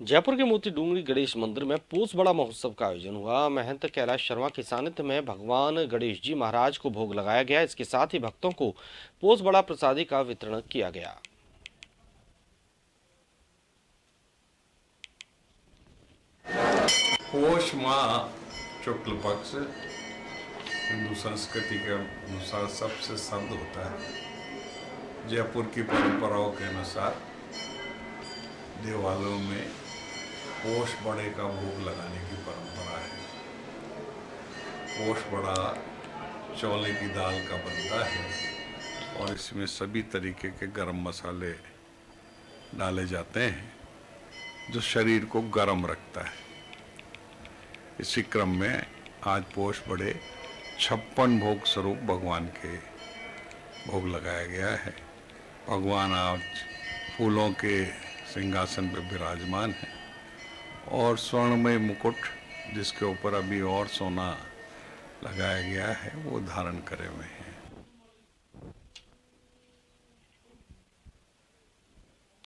जयपुर के मोती डूंगरी गणेश मंदिर में पोस बड़ा महोत्सव का आयोजन हुआ। महंत कैलाश शर्मा के सानिध्य में भगवान गणेश जी महाराज को भोग लगाया गया। इसके साथ ही भक्तों को पोस बड़ा प्रसादी का वितरण किया गया। पोष माह शुक्ल पक्ष हिंदू संस्कृति के अनुसार सबसे संत होता है। जयपुर की परंपराओं के अनुसार देवालयों में पोष बड़े का भोग लगाने की परंपरा है। पोष बड़ा चौले की दाल का बनता है और इसमें सभी तरीके के गरम मसाले डाले जाते हैं, जो शरीर को गर्म रखता है। इसी क्रम में आज पोष बड़े छप्पन भोग स्वरूप भगवान के भोग लगाया गया है। भगवान आज फूलों के सिंहासन पर विराजमान है। और स्वर्णमय मुकुट, जिसके ऊपर अभी और सोना लगाया गया है, वो धारण करे हुए हैं।